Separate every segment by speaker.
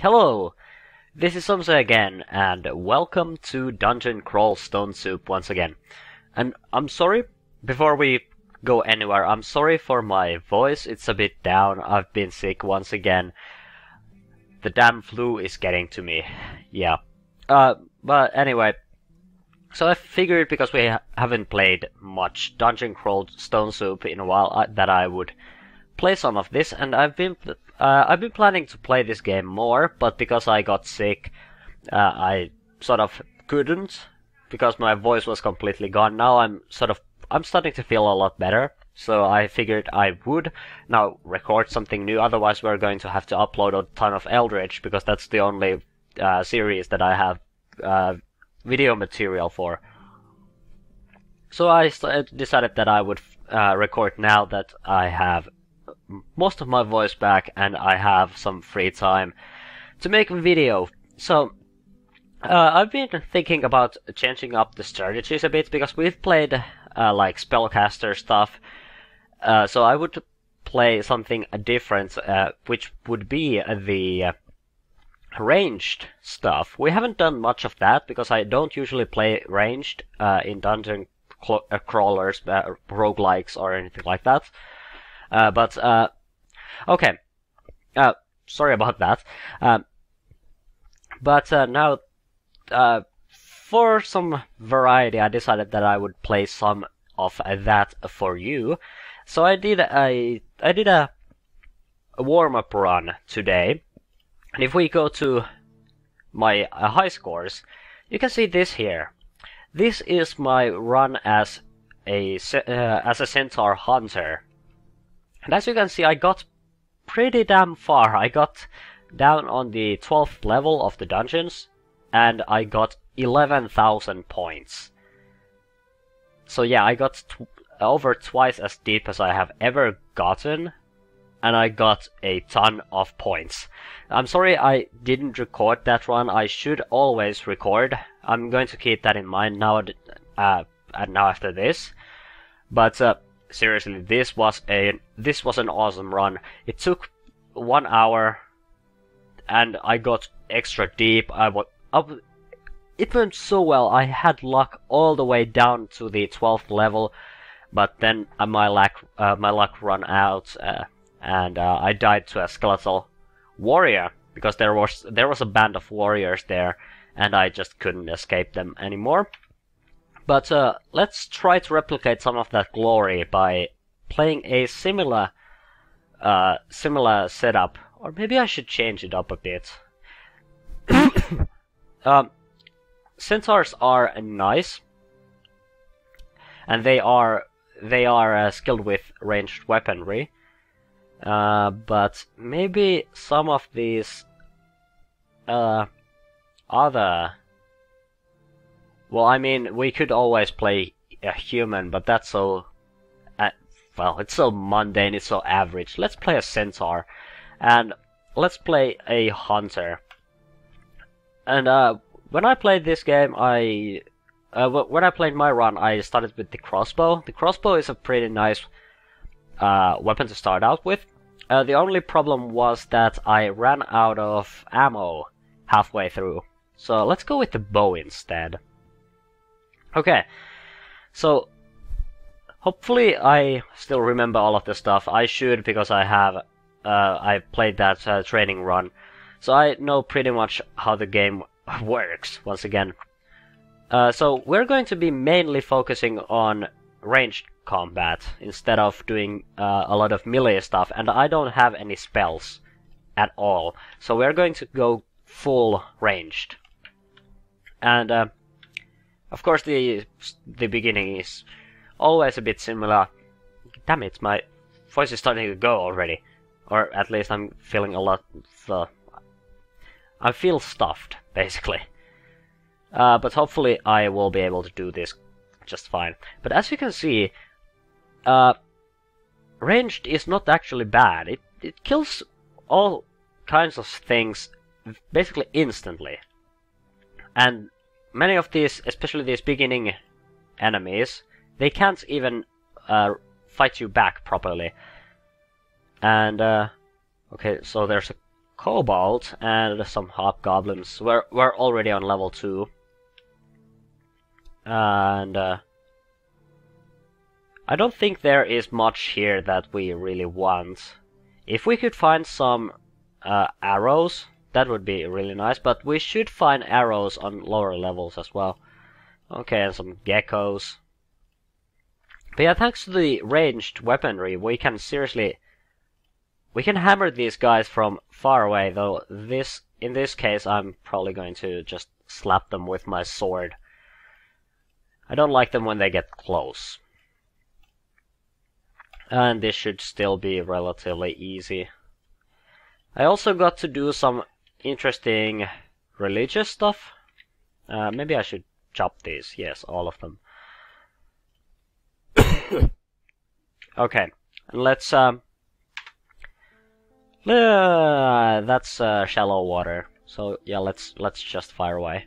Speaker 1: Hello, this is Samsai again, and welcome to Dungeon Crawl Stone Soup once again. And I'm sorry, before we go anywhere, I'm sorry for my voice, it's a bit down, I've been sick once again. The damn flu is getting to me, yeah. Uh, but anyway, so I figured because we ha- haven't played much Dungeon Crawl Stone Soup in a while, uh, that I would play some of this, and I've been uh, I've been planning to play this game more, but because I got sick, uh, I sort of couldn't because my voice was completely gone. Now I'm sort of I'm starting to feel a lot better, so I figured I would now record something new. Otherwise, we're going to have to upload a ton of Eldritch because that's the only uh, series that I have uh, video material for. So I decided that I would uh, record now that I have most of my voice back and I have some free time to make a video. So uh, I've been thinking about changing up the strategies a bit because we've played uh, like spellcaster stuff. Uh, so I would play something different, uh, which would be the uh, ranged stuff. We haven't done much of that because I don't usually play ranged uh, in dungeon crawlers, roguelikes, or anything like that. Uh, but uh, okay, uh, sorry about that. Um, but uh, now, uh, for some variety, I decided that I would play some of that for you. So I did a I did a, a warm up run today, and if we go to my uh, high scores, you can see this here. This is my run as a uh, as a centaur hunter and as you can see, I got pretty damn far. I got down on the 12th level of the dungeons, and I got 11,000 points. So yeah, I got tw over twice as deep as I have ever gotten, and I got a ton of points. I'm sorry I didn't record that one. I should always record. I'm going to keep that in mind now. Uh, and now after this, but uh, seriously, this was a this was an awesome run. It took one hour, and I got extra deep. I was up. It went so well. I had luck all the way down to the 12th level, but then uh, my luck uh, my luck ran out, uh, and uh, I died to a skeletal warrior because there was there was a band of warriors there, and I just couldn't escape them anymore. But uh, let's try to replicate some of that glory by playing a similar uh, similar setup, or maybe I should change it up a bit. um, centaurs are nice, and they are they are uh, skilled with ranged weaponry. Uh, but maybe some of these uh, other well, I mean, we could always play a human, but that's so. Uh, well, it's so mundane, it's so average. Let's play a centaur. And let's play a hunter. And uh, when I played this game, I. Uh, when I played my run, I started with the crossbow. The crossbow is a pretty nice uh, weapon to start out with. Uh, the only problem was that I ran out of ammo halfway through. So let's go with the bow instead. Okay, so hopefully I still remember all of the stuff. I should because I have uh, I played that uh, training run, so I know pretty much how the game works. Once again, uh, so we're going to be mainly focusing on ranged combat instead of doing uh, a lot of melee stuff, and I don't have any spells at all. So we're going to go full ranged, and uh, of course, the the beginning is always a bit similar. Damn it, my voice is starting to go already, or at least I'm feeling a lot. I feel stuffed, basically. Uh, but hopefully, I will be able to do this just fine. But as you can see, uh, ranged is not actually bad. It it kills all kinds of things basically instantly, and many of these, especially these beginning enemies, they can't even uh, fight you back properly. And, uh, okay, so there's a Kobold and some Hobgoblins. We're, we're already on level 2. And uh, I don't think there is much here that we really want. If we could find some uh, arrows, that would be really nice, but we should find arrows on lower levels as well. Okay, and some geckos. But yeah, thanks to the ranged weaponry, we can seriously... We can hammer these guys from far away, though this, in this case, I'm probably going to just slap them with my sword. I don't like them when they get close. And this should still be relatively easy. I also got to do some interesting religious stuff. Uh, maybe I should chop these. Yes, all of them. okay, And let's. Um, uh, that's uh, shallow water. So yeah, let's let's just fire away.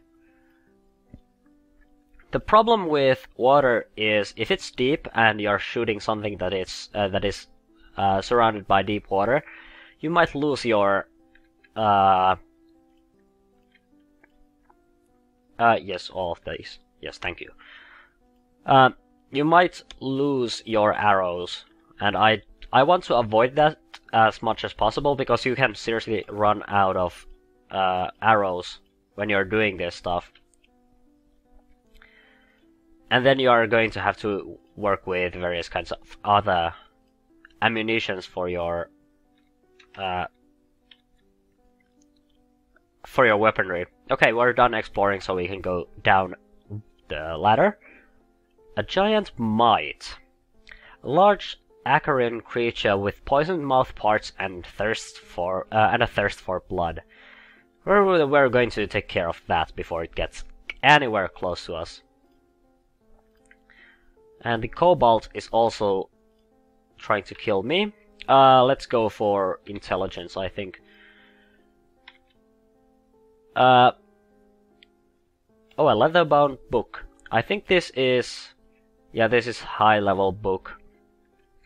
Speaker 1: The problem with water is if it's deep and you're shooting something that is uh, that is uh, surrounded by deep water, you might lose your uh, uh, yes, all of these. Yes, thank you. Uh, you might lose your arrows, and I I want to avoid that as much as possible because you can seriously run out of uh, arrows when you're doing this stuff and then you are going to have to work with various kinds of other ammunitions for your uh, for your weaponry. Okay, we're done exploring, so we can go down the ladder. A giant mite. A large acarine creature with poisoned mouth parts and thirst for uh, and a thirst for blood. We're, we're going to take care of that before it gets anywhere close to us. And the Kobold is also trying to kill me. Uh, let's go for intelligence, I think. Uh, oh, a leather-bound book. I think this is... Yeah, this is high-level book.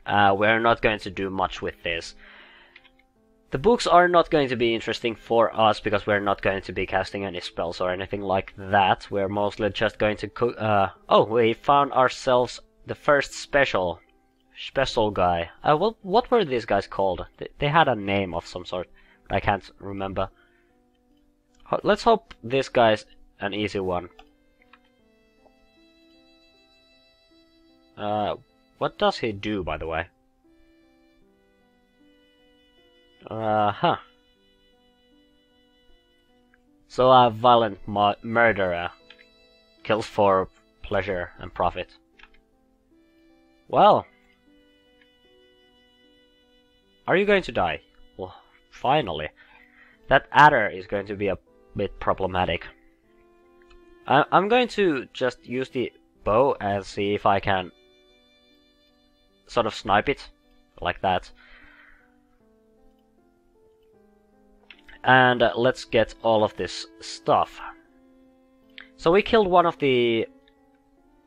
Speaker 1: Uh, we're not going to do much with this. The books are not going to be interesting for us because we're not going to be casting any spells or anything like that. We're mostly just going to... cook. Uh, oh, we found ourselves the first special special guy. Uh, what what were these guys called? They, they had a name of some sort, but I can't remember. Let's hope this guy's an easy one. Uh, what does he do, by the way? Uh huh. So a violent murderer kills for pleasure and profit. Well. Are you going to die? Well, finally. That adder is going to be a bit problematic. I I'm going to just use the bow and see if I can sort of snipe it like that. And uh, let's get all of this stuff. So we killed one of the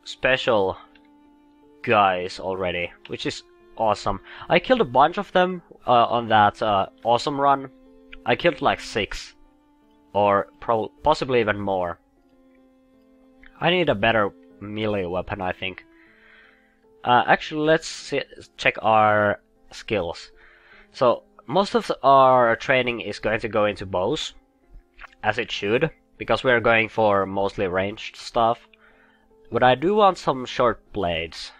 Speaker 1: special guys already, which is awesome. I killed a bunch of them uh, on that uh, awesome run. I killed like six, or possibly even more. I need a better melee weapon, I think. Uh, actually, let's check our skills. So, most of our training is going to go into bows, as it should, because we're going for mostly ranged stuff. But I do want some short blades.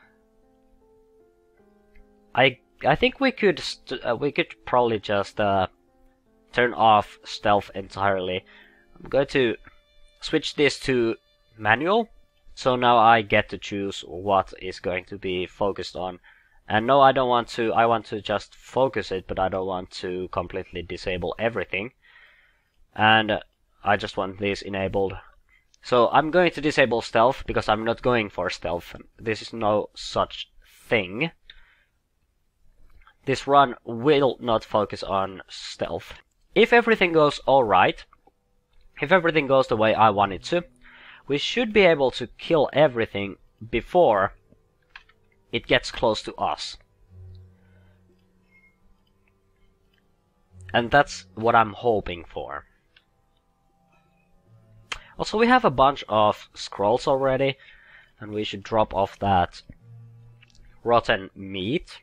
Speaker 1: I I think we could uh, we could probably just uh, turn off stealth entirely. I'm going to switch this to manual. So now I get to choose what is going to be focused on. And no, I don't want to, I want to just focus it, but I don't want to completely disable everything. And I just want this enabled. So I'm going to disable stealth because I'm not going for stealth. This is no such thing this run will not focus on stealth. If everything goes alright, if everything goes the way I want it to, we should be able to kill everything before it gets close to us. And that's what I'm hoping for. Also, we have a bunch of scrolls already, and we should drop off that rotten meat.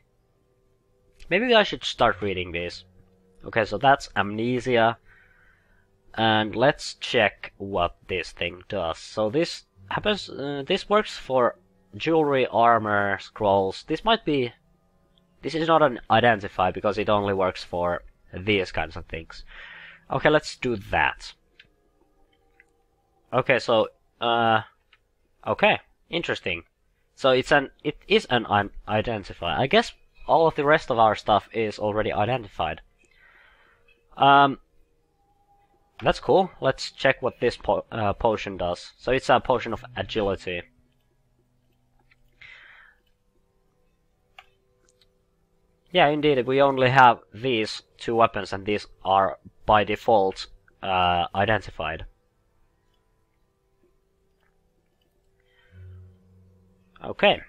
Speaker 1: Maybe I should start reading this. Okay, so that's amnesia. And let's check what this thing does. So this happens, uh, this works for jewelry, armor, scrolls. This might be, this is not an identify because it only works for these kinds of things. Okay, let's do that. Okay, so, uh, okay, interesting. So it's an, it is an identify. I guess all of the rest of our stuff is already identified. Um, that's cool. Let's check what this po uh, potion does. So it's a potion of agility. Yeah, indeed, we only have these two weapons and these are by default uh, identified. Okay.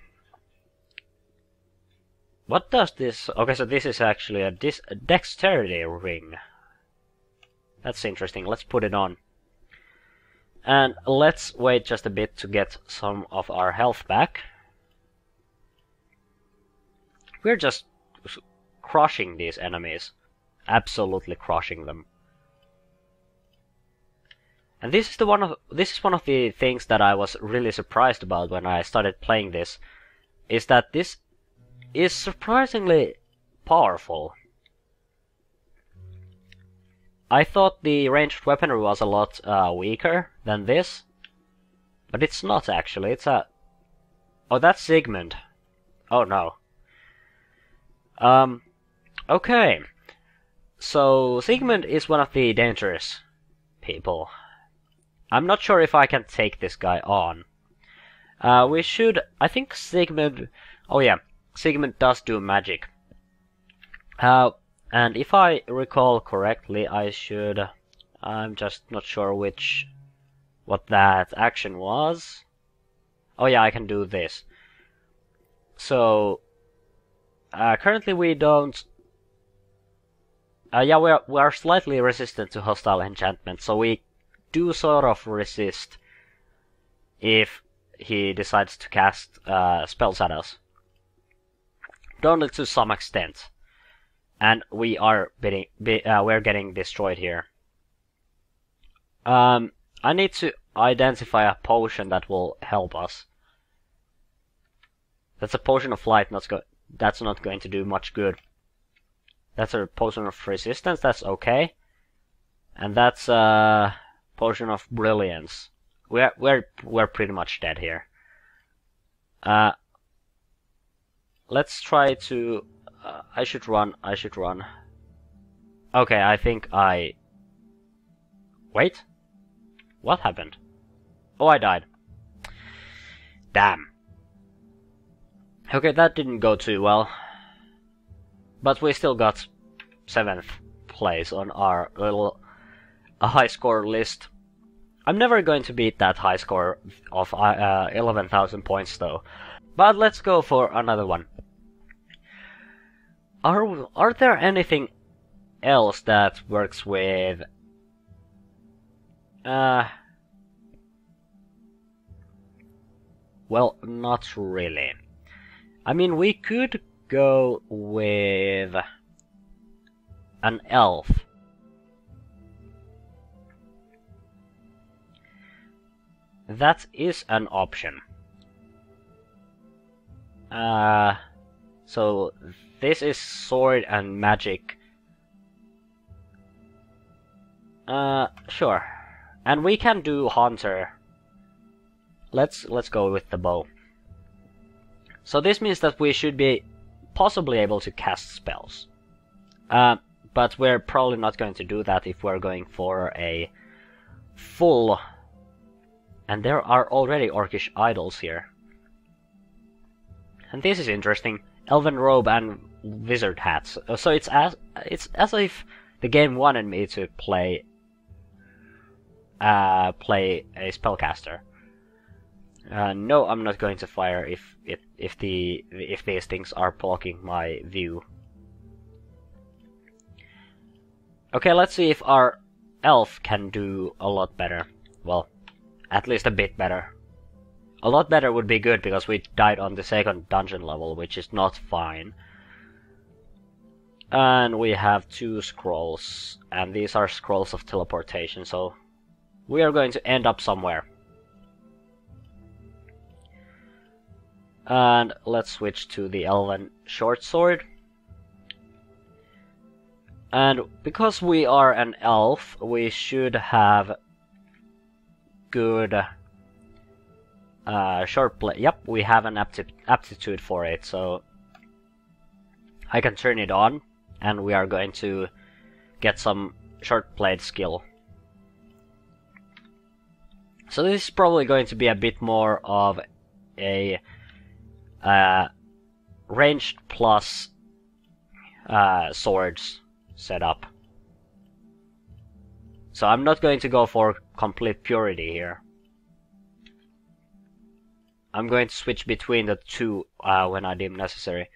Speaker 1: What does this... Okay, so this is actually a, a dexterity ring. That's interesting. Let's put it on. And let's wait just a bit to get some of our health back. We're just crushing these enemies. Absolutely crushing them. And this is the one of this is one of the things that I was really surprised about when I started playing this, is that this is surprisingly powerful. I thought the ranged weaponry was a lot uh, weaker than this, but it's not actually. It's a oh that's Sigmund. Oh no. Um, okay. So Sigmund is one of the dangerous people. I'm not sure if I can take this guy on. Uh, we should. I think Sigmund. Oh yeah, Sigmund does do magic. Uh, and if I recall correctly, I should. I'm just not sure which. what that action was. Oh yeah, I can do this. So. Uh, currently we don't. Uh, yeah, we are, we are slightly resistant to hostile enchantment, so we do sort of resist if he decides to cast uh, spells at us. Only to some extent. And we are being, be, uh, we're getting destroyed here. Um, I need to identify a potion that will help us. That's a potion of light. Not go that's not going to do much good. That's a potion of resistance. That's okay. And that's a Potion of Brilliance. We're we're we're pretty much dead here. Uh, let's try to. Uh, I should run. I should run. Okay, I think I. Wait. What happened? Oh, I died. Damn. Okay, that didn't go too well. But we still got seventh place on our little high score list. I'm never going to beat that high score of uh, 11,000 points though. But let's go for another one. Are, are there anything else that works with... Uh... Well, not really. I mean, we could go with an elf That is an option. Uh, so this is sword and magic. Uh, sure. And we can do hunter. Let's let's go with the bow. So this means that we should be possibly able to cast spells. Uh, but we're probably not going to do that if we're going for a full and there are already orcish idols here. And this is interesting. Elven robe and wizard hats. Uh, so it's as it's as if the game wanted me to play uh, play a spellcaster. Uh, no, I'm not going to fire if if if the if these things are blocking my view. Okay, let's see if our elf can do a lot better. Well, at least a bit better. A lot better would be good because we died on the second dungeon level, which is not fine. And we have two scrolls, and these are scrolls of teleportation, so we are going to end up somewhere. And let's switch to the Elven Short Sword. And because we are an elf, we should have good uh, short blade. Yep, we have an apti aptitude for it, so I can turn it on, and we are going to get some short blade skill. So this is probably going to be a bit more of a uh, ranged plus uh, swords setup. So I'm not going to go for complete purity here. I'm going to switch between the two uh, when I deem necessary.